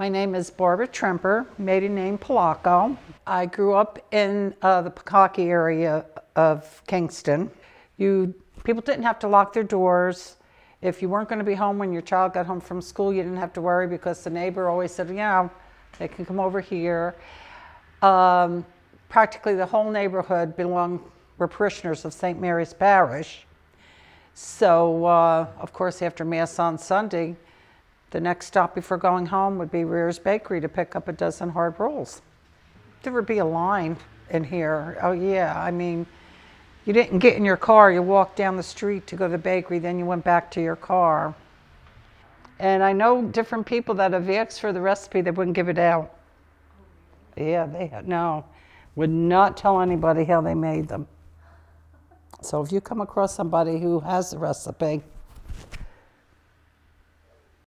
My name is Barbara Tremper, maiden name Polacco. I grew up in uh, the Pekaki area of Kingston. You people didn't have to lock their doors. If you weren't going to be home when your child got home from school, you didn't have to worry because the neighbor always said, "Yeah, they can come over here." Um, practically the whole neighborhood belonged were parishioners of St. Mary's Parish. So, uh, of course, after Mass on Sunday, the next stop before going home would be Reher's Bakery to pick up a dozen hard rolls. There would be a line in here. Oh, yeah. I mean, you didn't get in your car, you walked down the street to go to the bakery, then you went back to your car. And I know different people that have asked for the recipe, they wouldn't give it out. Yeah, they had, no, would not tell anybody how they made them. So if you come across somebody who has the recipe,